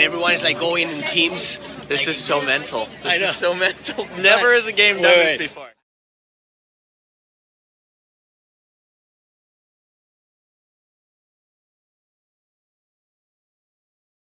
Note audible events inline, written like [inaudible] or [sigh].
and everyone is like going in teams. This Like- is so mental. I This know. is so mental. [laughs] Never has a game done this before.